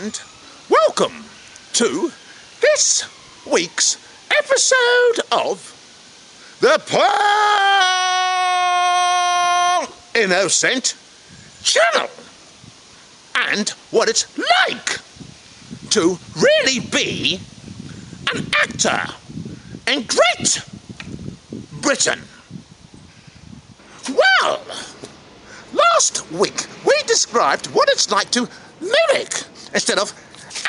and welcome to this week's episode of the Paul Innocent Channel and what it's like to really be an actor in Great Britain. Well, last week we described what it's like to mimic instead of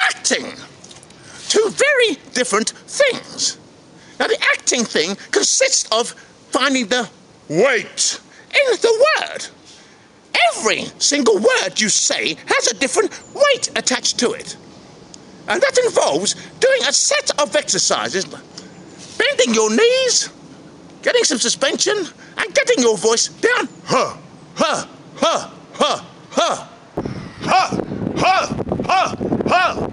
acting. Two very different things. Now, the acting thing consists of finding the weight in the word. Every single word you say has a different weight attached to it. And that involves doing a set of exercises, bending your knees, getting some suspension, and getting your voice down. Huh, huh, huh, huh, huh, huh, huh, huh.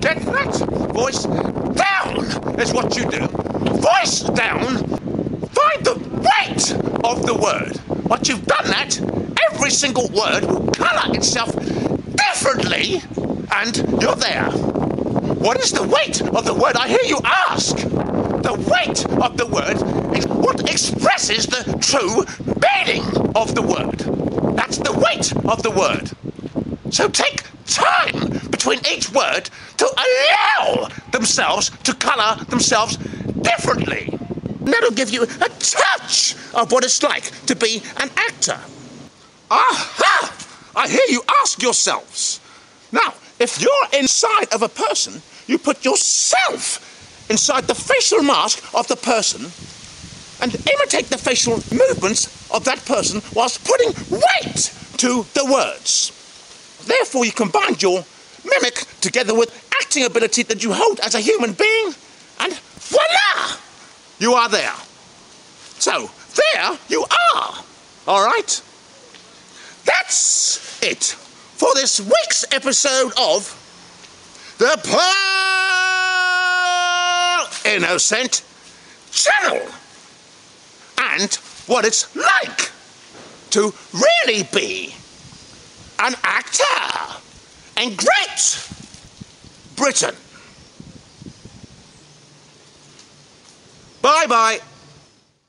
Get that voice down is what you do. Voice down. Find the weight of the word. Once you've done that, every single word will colour itself differently, and you're there. What is the weight of the word? I hear you ask. The weight of the word is what expresses the true meaning of the word. That's the weight of the word. So take time between each word to allow themselves to colour themselves differently. And that'll give you a touch of what it's like to be an actor. Aha! I hear you ask yourselves. Now, if you're inside of a person, you put yourself inside the facial mask of the person and imitate the facial movements of that person whilst putting weight to the words. Therefore, you combine your mimic together with acting ability that you hold as a human being, and voila! You are there. So, there you are. All right? That's it for this week's episode of the Paul Innocent Channel and what it's like to really be an actor in Great Britain. Bye bye.